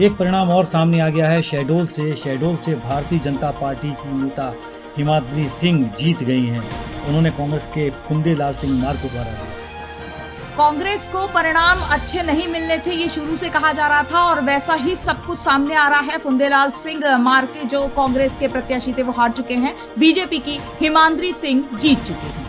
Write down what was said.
एक परिणाम और सामने आ गया है। शहडोल से शहडोल से भारतीय जनता पार्टी की नेता हिमाद्री सिंह जीत गई हैं। उन्होंने कांग्रेस के फुंदेलाल सिंह मार को द्वारा कांग्रेस को परिणाम अच्छे नहीं मिलने थे, ये शुरू से कहा जा रहा था और वैसा ही सब कुछ सामने आ रहा है। फुंदेलाल सिंह मार के जो कांग्रेस के प्रत्याशी थे, वो हार चुके हैं। बीजेपी की हिमांद्री सिंह जीत चुके हैं।